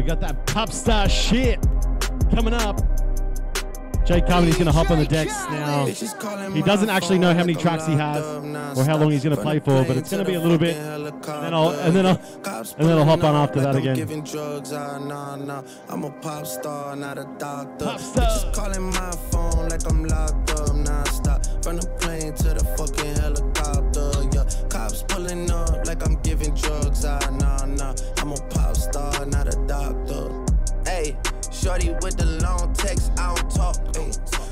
we got that pop star shit coming up. Jake Carmody's going to hop on the decks now. He doesn't actually know how many tracks he has or how long he's going to play for, but it's going to be a little bit. And then I'll and then I'll and then I'll hop on after that again. Giving drugs, ah, nah, nah. I'm a pop star, not a doctor. Pop calling my phone like I'm locked up, non-stop. From the plane to the fucking helicopter, yeah. Cops pulling up like I'm giving drugs, ah, nah, nah. I'm a shorty with the long text, I don't talk. Ay.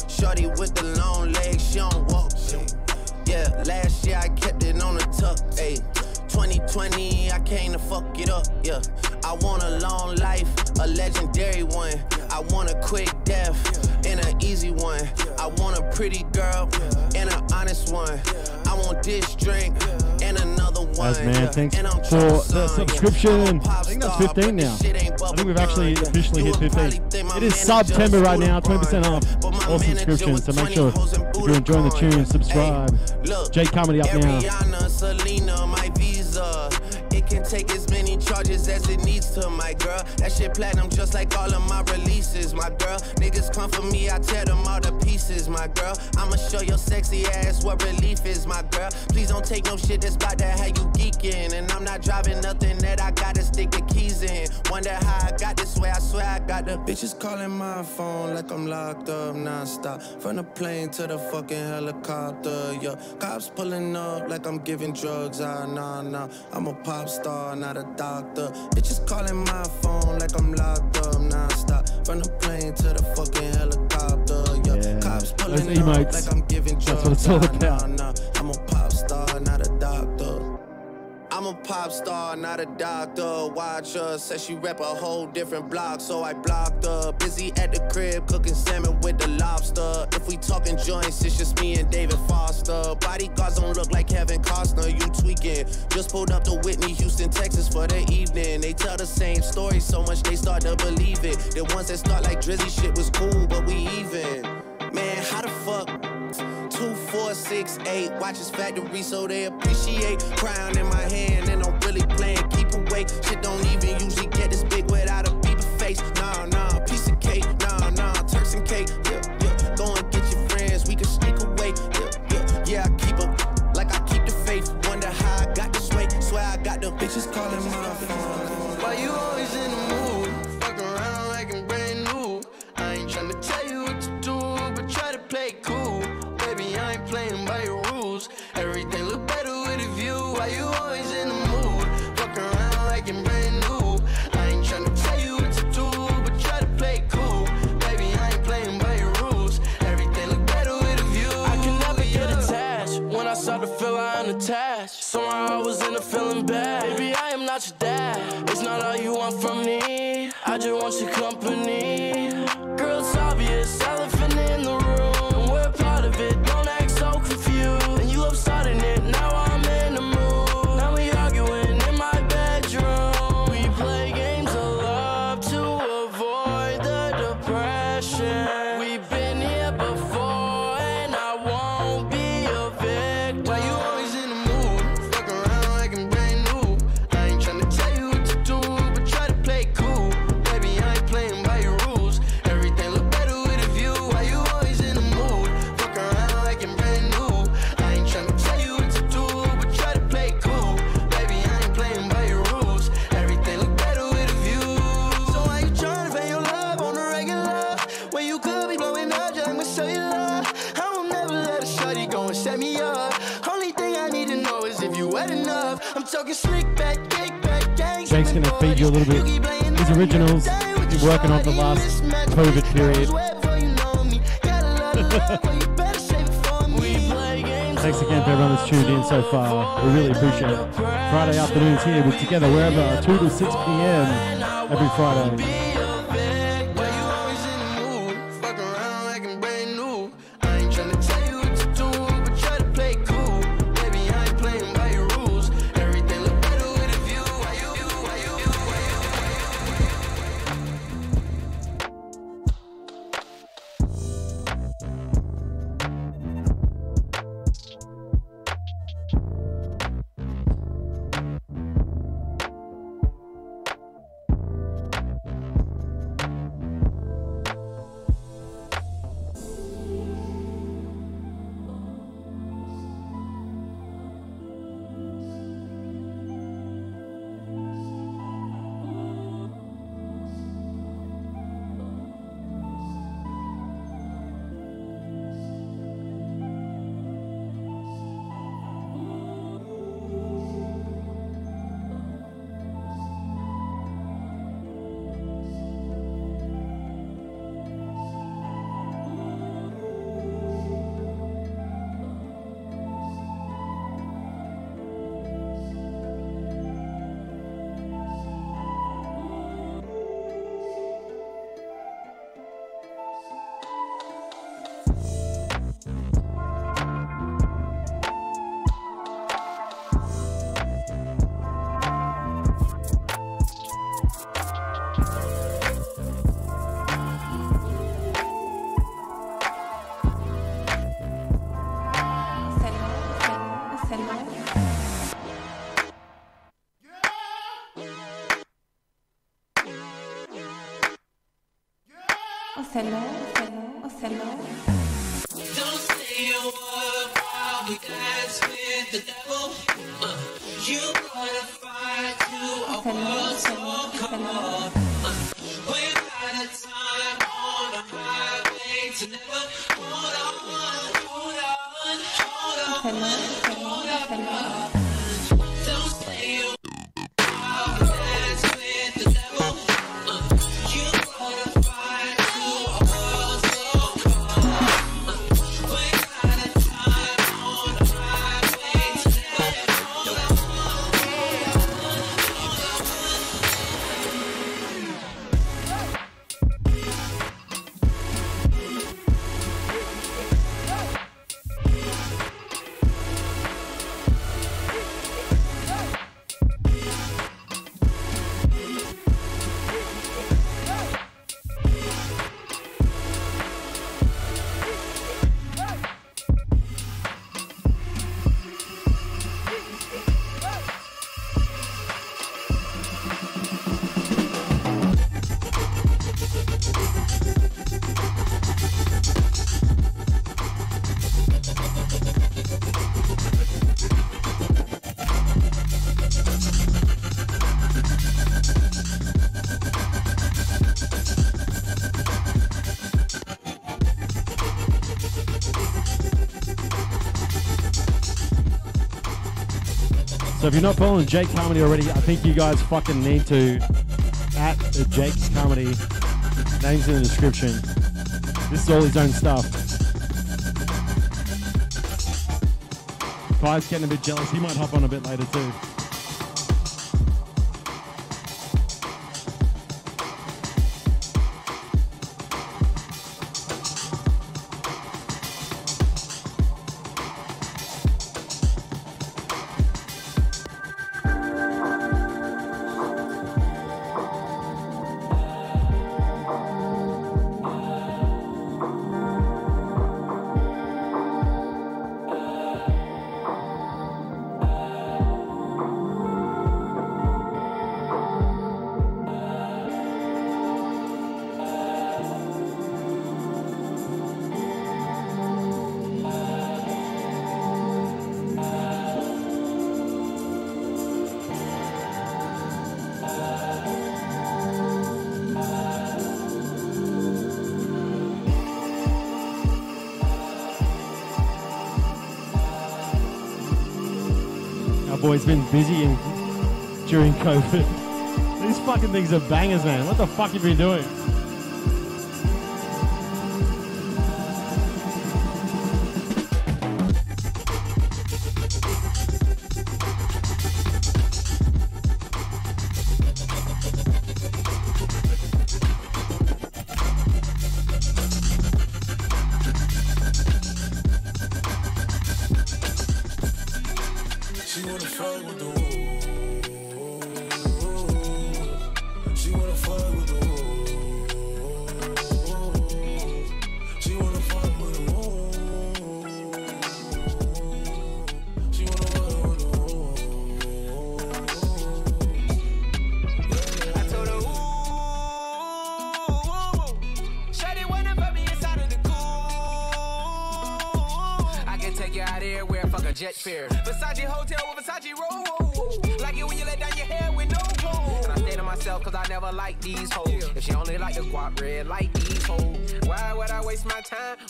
Shorty with the long legs, she don't walk. Eh. Yeah, last year I kept it on the tuck. Ay. 2020, I came to fuck it up. Yeah, I want a long life, a legendary one. I want a quick death and an easy one. I want a pretty girl and an honest one. I want this drink and another one. As man, thanks And I'm for the subscription. I think that's 15 now. this shit ain't I think we've actually officially hit 15. probably think my It is September right now, 20% Budokan, off all subscriptions. So make sure if you're enjoying the tune, subscribe. Jake Carmody up now. Take many charges as it needs to, my girl. That shit platinum just like all of my releases, my girl. Niggas come for me, I tear them all to pieces, my girl. I'ma show your sexy ass what relief is, my girl. Please don't take no shit that's about to have you geeking. And I'm not driving nothing that I gotta stick the keys in. Wonder how I got this way, I swear I got the bitches calling my phone like I'm locked up non-stop. From the plane to the fucking helicopter, yeah. Cops pulling up like I'm giving drugs, ah, nah, nah. I'm a pop star, not a doctor. Bitches calling my phone like I'm locked up non-stop. From the plane to the fucking helicopter, yeah. Cops pulling up like I'm giving drugs, That's what it's all ah, nah, about. nah. I'm a pop star, not a doctor. Watch her, said she rep a whole different block, so I blocked her. Busy at the crib, cooking salmon with the lobster. If we talking joints, it's just me and David Foster. Bodyguards don't look like Kevin Costner, you tweaking. Just pulled up to Whitney, Houston, Texas for the evening. They tell the same story so much they start to believe it. The ones that start like Drizzy shit was cool, but we even. Man, how the six, eight. Watch his factory so they appreciate. Crown in my hand and I'm really playing. Keep away. Shit don't even usually set me up. Only thing I need to know is if you wet enough. I'm talking slick back, kick back, gang. Jake's gonna feed you a little bit his originals. He's working on the last COVID period. We play games Thanks again for everyone that's tuned in so far. We really appreciate it. Friday afternoons here, we're together wherever, 2 to 6 p.m. every Friday. Hello. If you're not following Jake Carmody already, I think you guys fucking need to. At Jake Carmody. names in the description. This is all his own stuff. Kai's getting a bit jealous. He might hop on a bit later too. Boy's been busy in, during COVID. These fucking things are bangers, man. What the fuck have you been doing? She wanna fight with the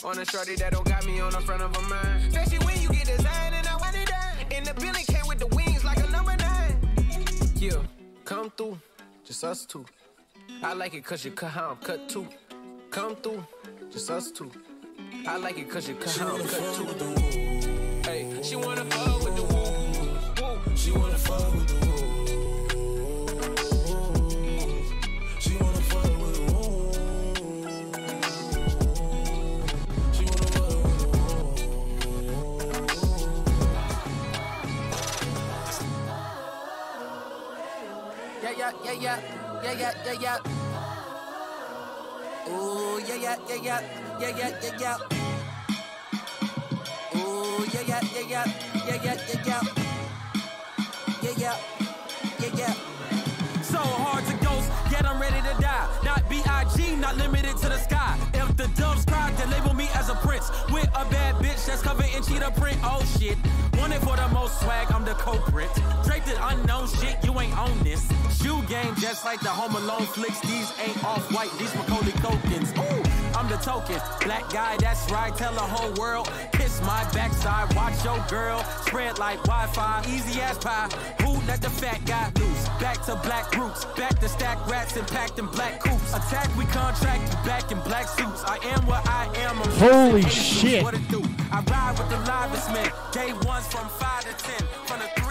On a shorty that don't got me on the front of a mind. Especially when you get designed and I want it down. And the building came with the wings like a number nine. Yeah, come through, just us two. I like it cause you cut how I'm cut too. Come through, just us two. I like it cause you cut how I'm cut too. Hey, she wanna fuck with the woo. She wanna fuck with the woo. yeah, yeah, yeah, yeah, yeah, yeah. Ooh, yeah, yeah, yeah, yeah, yeah, yeah, yeah, yeah. Ooh, yeah, yeah, yeah, yeah, yeah, yeah, yeah, yeah. Yeah, yeah, yeah. So hard to ghost, yet ready to die. Not B.I.G., not limited to the sky. If the doves cry, then label me as a prince. With a bad bitch that's covered in cheetah print. Oh shit, Wanted for the most swag, I'm the culprit. Draped in unknown shit, you ain't on this. Shoe game, just like the Home Alone flicks. These ain't off white, these Macaulay Culkins. Ooh, I'm the token. Black guy, that's right, tell the whole world. Kiss my backside, watch your girl. Spread like Wi Fi, easy as pie. Who let the fat guy loose? Back to black roots, back to stack rats and packed in black coops. Attack, we contract you back in black suits. I am what I am. I'm Holy shit. What it do? I ride with the livest men. Day ones from five to ten. From the three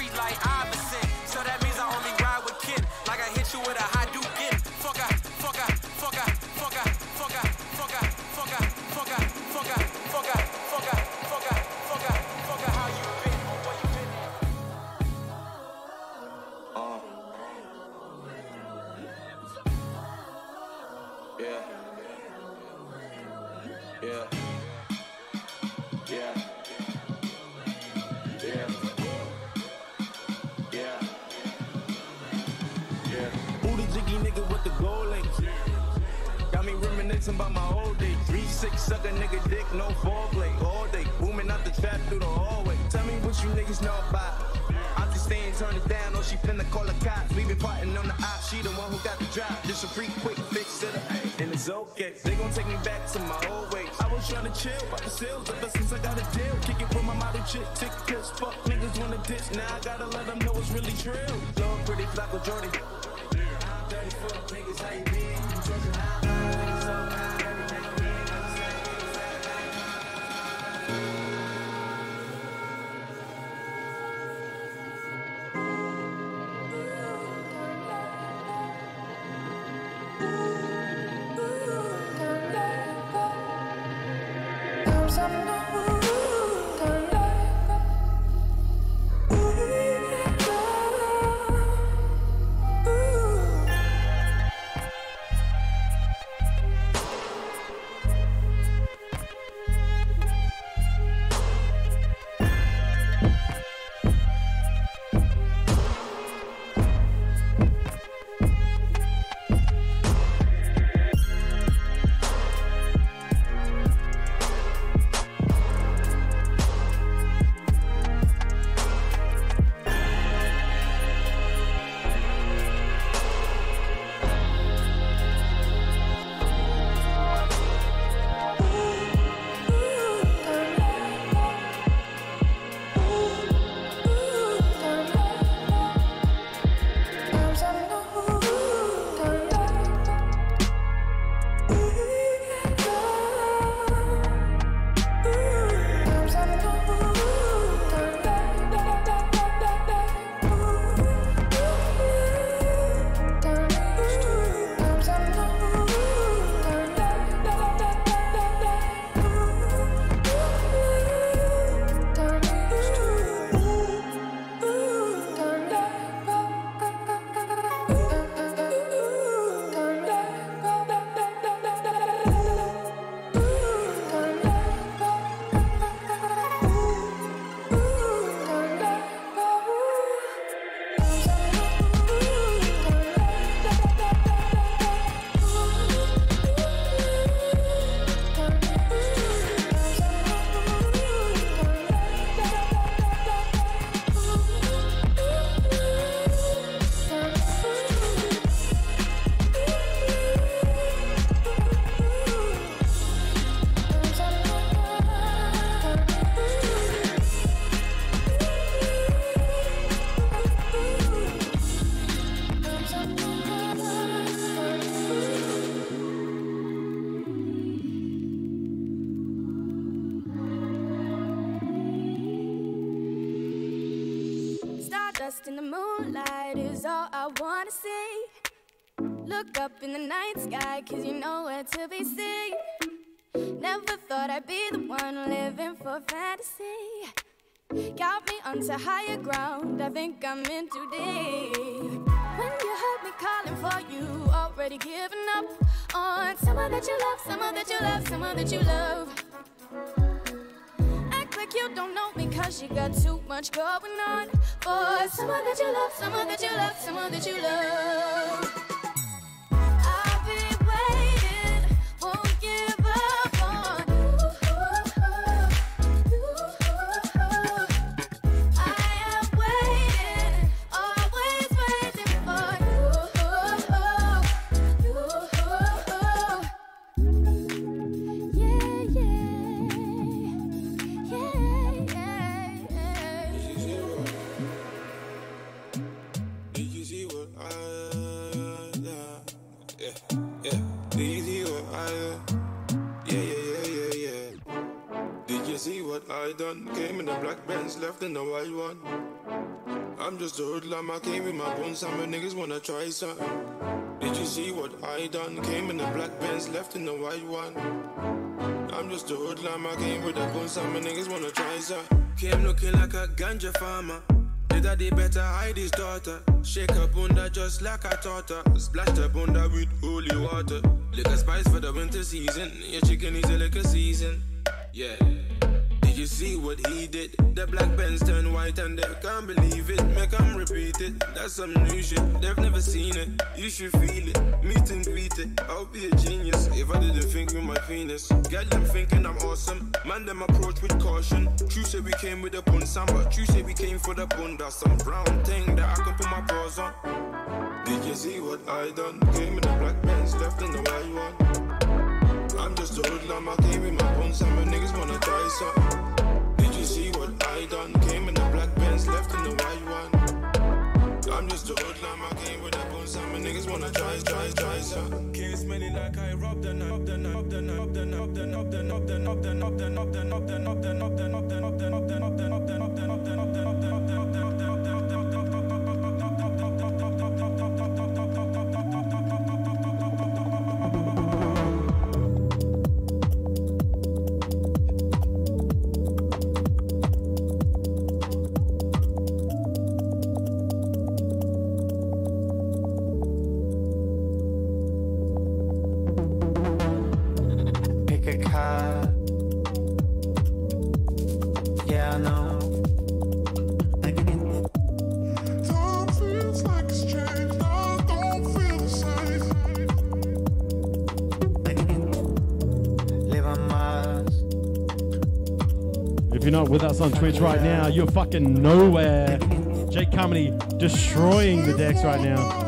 nigga with the gold links. Got me reminiscing about my old days. Three six suck a nigga dick, no foreplay. All day, booming out the trap through the hallway. Tell me what you niggas know about. I'm just staying, turn it down, or she finna call the cops. We been parting on the op, she the one who got the drop. Just a free quick fix to the and it's okay. They gon' take me back to my old ways. I was trying to chill, about the sales ever since I got a deal. Kick it my model chick, tick piss, fuck niggas wanna ditch. Now I gotta let them know it's really true. Lord, pretty flock with Jordy. Fuck niggas, how you Look up in the night sky, cause you know where to be seen. Never thought I'd be the one living for fantasy. Got me onto higher ground, I think I'm in too deep. When you heard me calling for you, already giving up on someone that you love, someone that you love, someone that you love. Act like you don't know me cause you got too much going on. For someone that you love, someone that you love, someone that you love. Left in the I one. I'm just a hoodlum, I came with my guns, my niggas wanna try something. Did you see what I done? Came in the black Benz, left in the white one. I'm just a hoodlum, I came with a and my niggas wanna try something. Came looking like a ganja farmer. Did I did better hide his daughter? Shake her bunda just like I taught her. Splash her bunda with holy water. Liquor spice for the winter season. Your chicken is a liquor season. Yeah. You see what he did? The black pens turn white and they can't believe it. Make them repeat it. That's some new shit. They've never seen it. You should feel it. Meet and greet it. I'll be a genius if I didn't think with my penis. Get them thinking I'm awesome. Man, them approach with caution. True say we came with a bun but True say we came for the bun. That's some brown thing that I can put my paws on. Did you see what I done? Came in the black pants, left in the white one. I'm just a hoodlum, I came with my bones and my niggas wanna try some. Did you see what I done? Came in the black pants, left in the white one. I'm just a hoodlum, I came with a and my niggas wanna try, try, try some. Kiss many like I robbed and up the up the up the up the up the up the up the up the up the up the up the up the up the up the up the up the up the up the us on Twitch right now, you're fucking nowhere. Jake Carmody destroying the decks right now.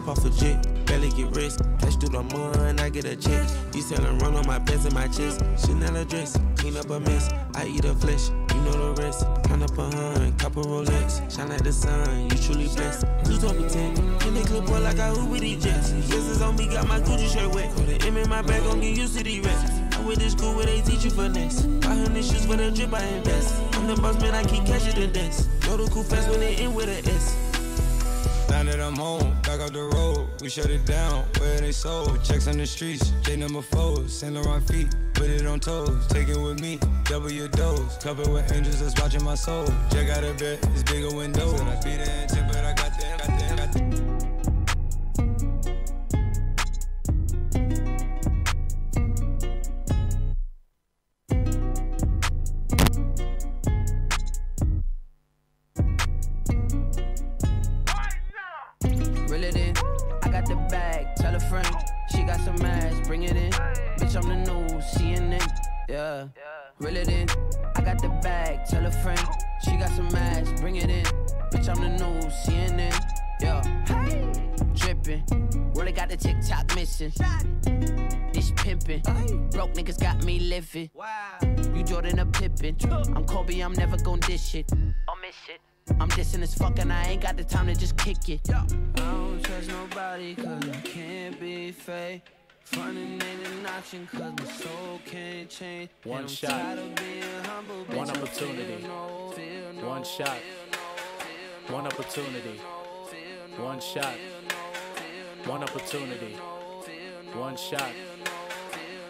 Hop off a jet, barely get rest. Cash through the mud, and I get a check. You selling run on my pants and my chest. Chanel dress, clean up a mess. I eat a flesh, you know the rest. Count up a hun, copper Rolex. Shine like the sun, you truly blessed. Two talk ten, in the clip boy like I hoop with these jets. It's on me, got my Gucci shirt wet. Put the M in my bag, gon' get used to these reps. I went to school where they teach you finesse. 500 shoes for the drip, I invest. I'm the boss man, I keep catching the desk. Know the cool fast when they in with a S. Now that I'm home, back the road, we shut it down where they sold. Checks on the streets, J number four, Saint Laurent feet, put it on toes, take it with me, double your dose. Covered with angels that's watching my soul. Check out a bed, it's bigger windows. I be the intent, but I got in. I got the bag. Tell a friend. She got some ass. Bring it in. Bitch, I'm the news. CNN. Yeah. Hey. Drippin'. Really got the TikTok missing. This pimpin'. Broke niggas got me living. You Jordan a Pippin. I'm Kobe. I'm never gon' dish it. I'll miss it. I'm dissing as fuck and I ain't got the time to just kick it. I don't trust nobody cause I can't be fake. Ain't an option cause my soul can't change. One shot. tired of being humble, One opportunity. no- no- One shot. One opportunity. One shot. One opportunity. One shot.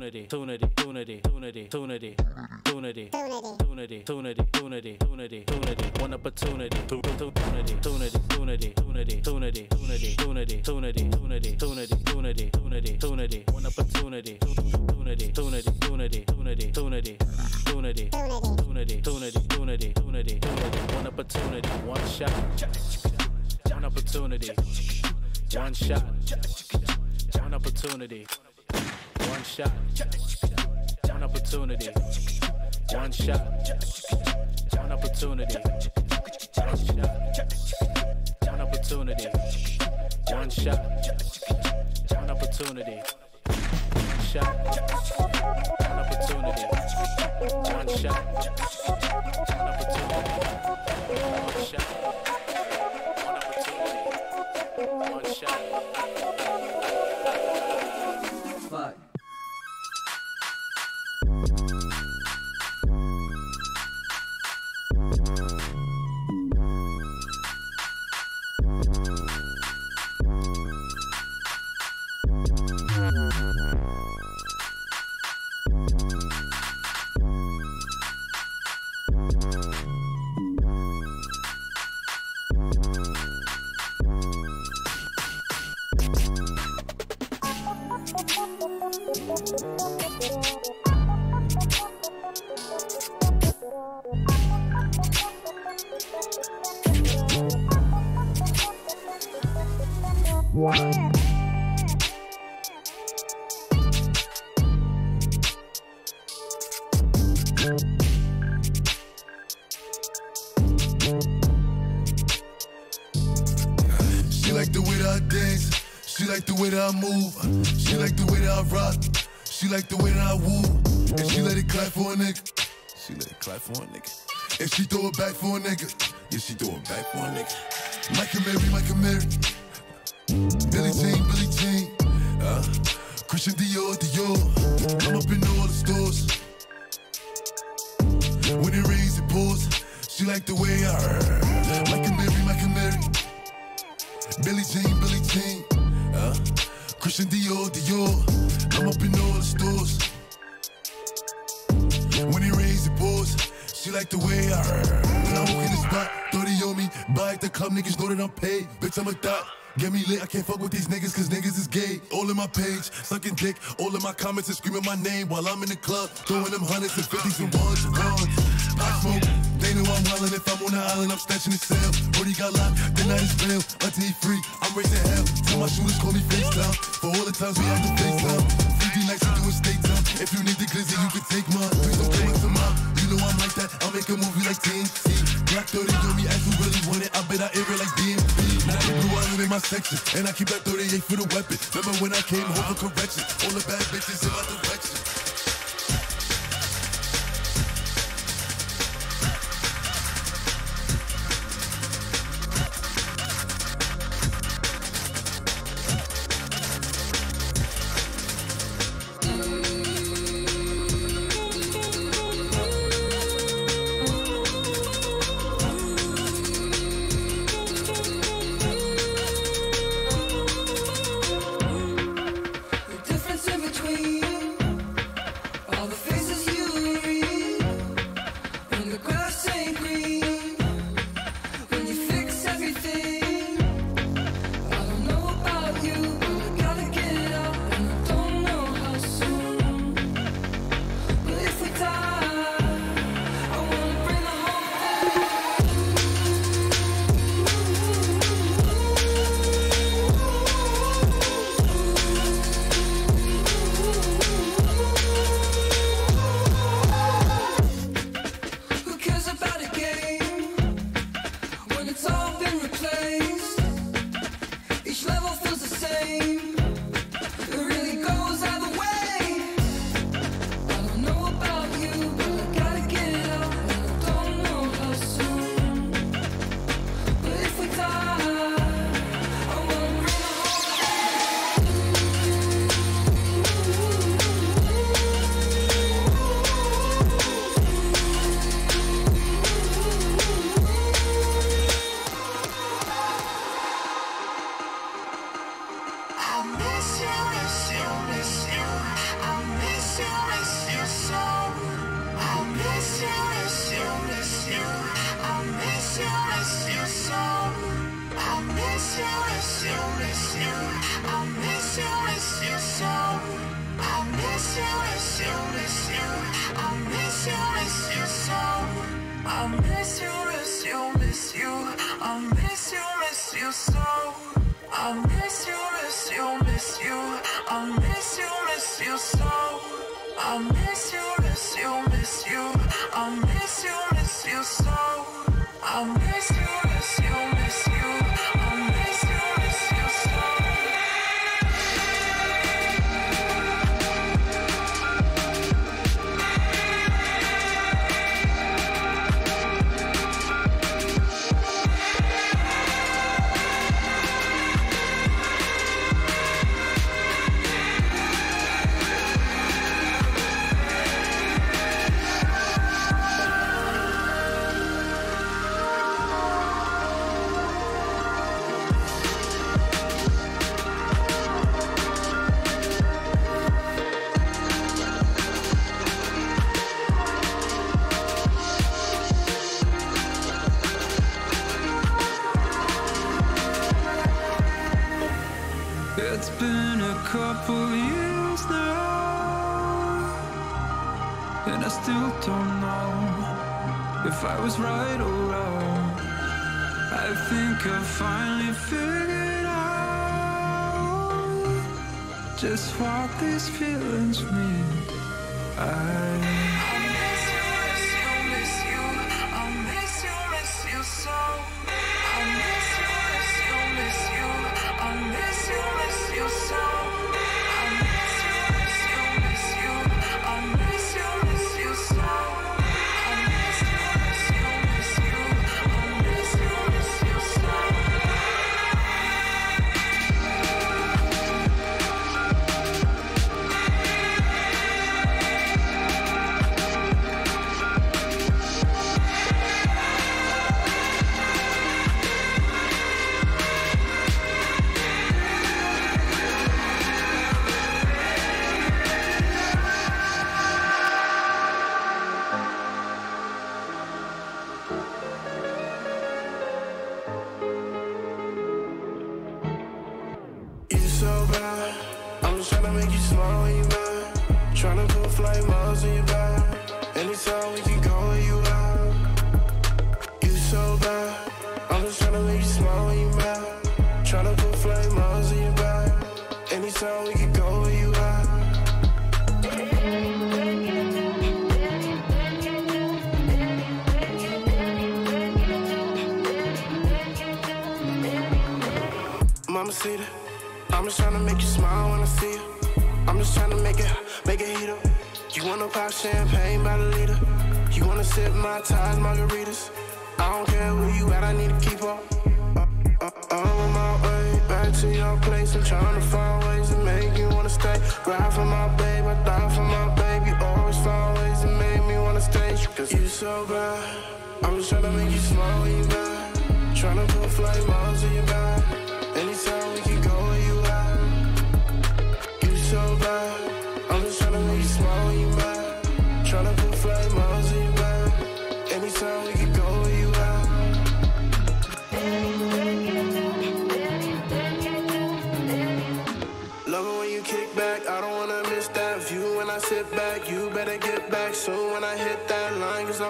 tunity, tunity, tunity, tunity, tunity, tunity, tunity, tunity, tunity, tunity, tunity, one opportunity, tunity, tunity, tunity, tunity, tunity, tunity, tunity, tunity, tunity, tunity, tunity, tunity, tunity, one opportunity, tunity, tunity, tunity, tunity, tunity, tunity, tunity, tunity, tunity, tunity, tunity, one opportunity, one shot, one opportunity, one shot, one opportunity, one shot, one opportunity, one shot, one opportunity, one shot, one opportunity, one shot, one opportunity, one shot, one opportunity, one shot, one opportunity, one shot. Fuck. Like the way that I move. She like the way that I rock. She like the way that I woo. And she let it clap for a nigga. She let it clap for a nigga. And she throw it back for a nigga. Yeah, she throw it back for a nigga. Michael Mary, Michael Mary. Billy Jean, Billy Jean. Uh, Christian Dior, Dior. I'm up in all the stores. When it rains, it pours. She like the way I Michael Mary, Michael Mary. Billy Jean, Billy Jean. Christian Dior, Dior. I'm up in all the stores. When he raised the balls, she like the way I. When I walk in the spot, 30 on me. Buy at the club, niggas know that I'm paid. Bitch, I'm a thot. Get me lit, I can't fuck with these niggas cause niggas is gay. All in my page, sucking dick, all in my comments and screaming my name while I'm in the club, throwing them hundreds and fifties and ones and ones. I smoke. They know I'm wildin' if I'm on the island, I'm stashing the cell. Brody got locked, the night is real. Until he free, I'm racing hell. Till my shooters call me FaceTime. For all the times we had to FaceTime. Freaky nights, I'm doing state time. If you need the glizzy, you can take mine. Please don't come up to mine. You know I'm like that, I'll make a movie like TNT. Black 30, yo, me ask who really want it. I bet I air it like DMV. Do I live in my section. And I keep that 38 for the weapon. Remember when I came home for correction? All the bad bitches in my direction. What these feelings mean.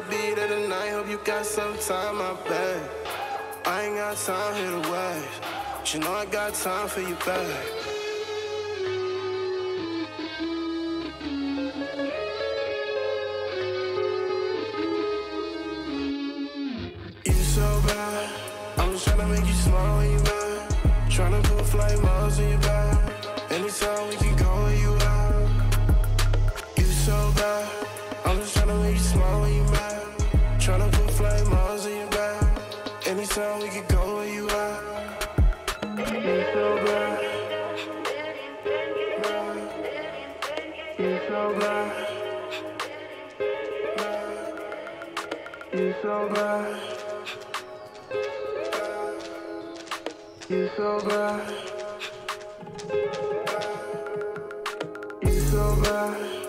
Be there tonight. Hope you got some time, I bet. I ain't got time here to waste. But you know I got time for you, babe. so bad. You so bad.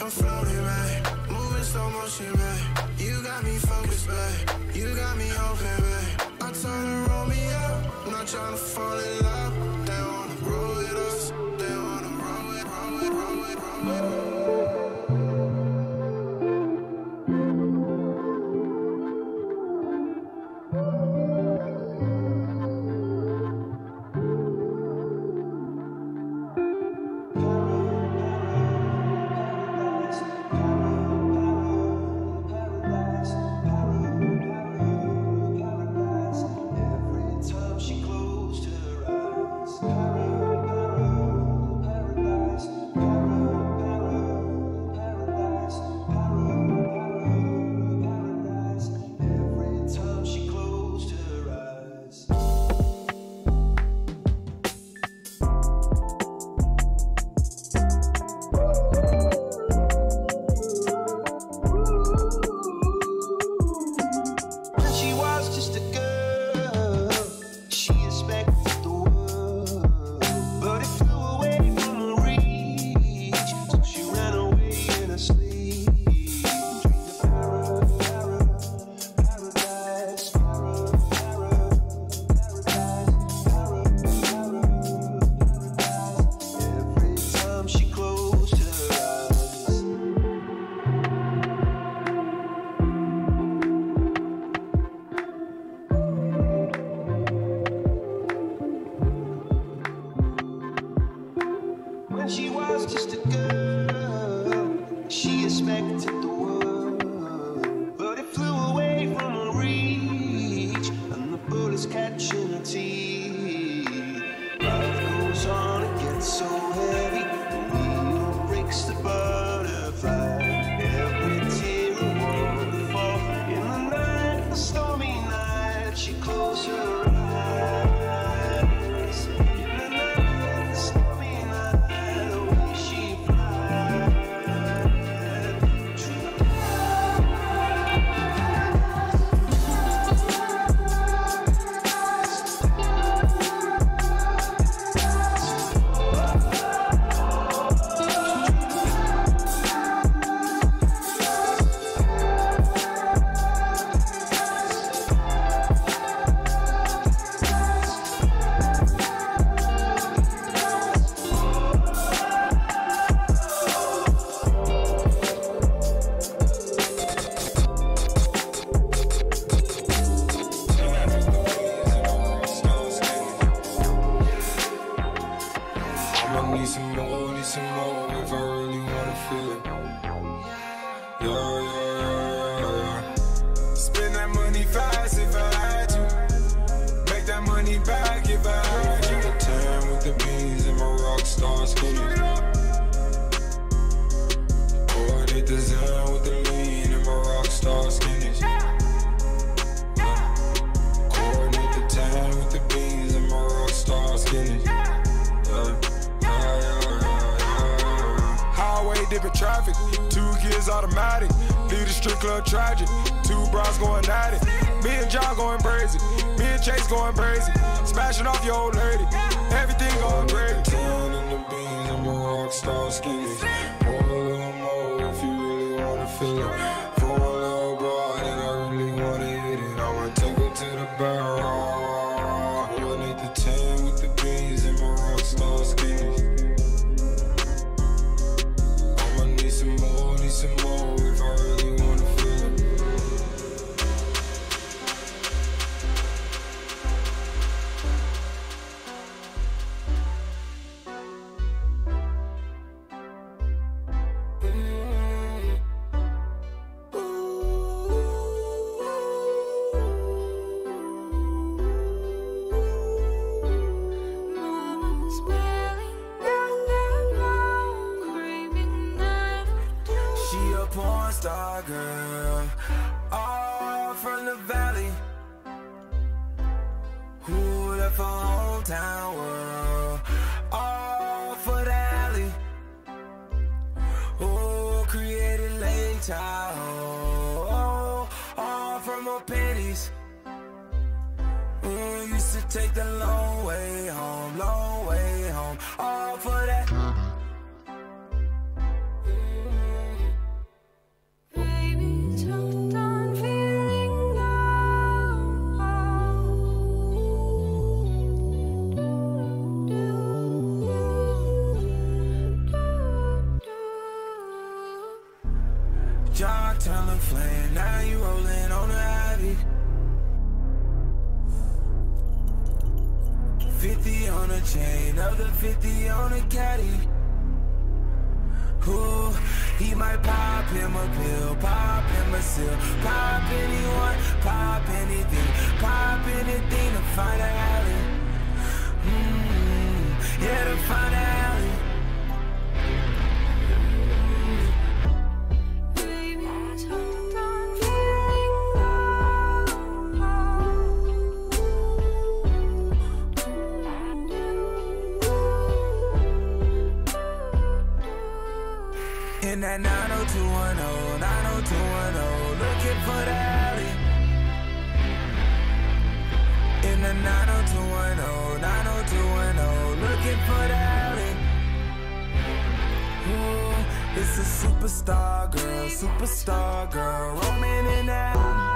I'm floating, man. Moving slow motion, man. You got me focused, man. You got me open, man. I turn to Romeo. I'm not trying to fall in love. still pop anyone, pop anything, pop anything to find out. Ferrari In the 90210, 90210 Looking for that Ooh, It's a superstar girl, superstar girl Roaming in that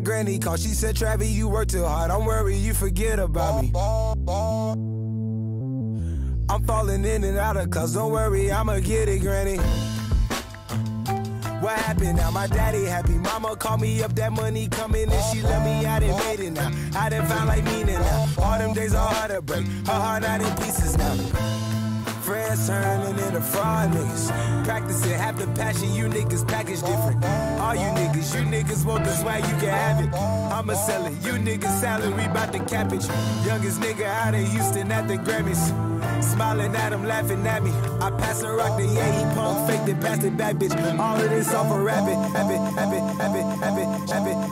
granny called, she said, Travis, you work too hard. I'm worried you forget about me. I'm falling in and out of cuz, don't worry, I'ma get it, granny. What happened now? My daddy happy. Mama called me up, that money coming, and she let me out and made it now. I done found like meaning now. All them days are hard to break. Her heart out in pieces now friends turning into fraud niggas. Practicing half the passion, you niggas package different. All you niggas, you niggas want the swag, you can have it. I'ma sell it, you niggas salad, we bout to. Youngest nigga out of Houston at the Grammys. Smiling at him, laughing at me. I pass a rock the yeah, he punk, fake the bastard bad bitch. All of this off a rabbit, habit, habit, habit, habit, habit, habit.